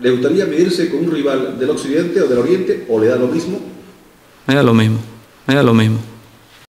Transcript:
¿Le gustaría medirse con un rival del occidente o del oriente o le da lo mismo? Me da lo mismo, me da lo mismo.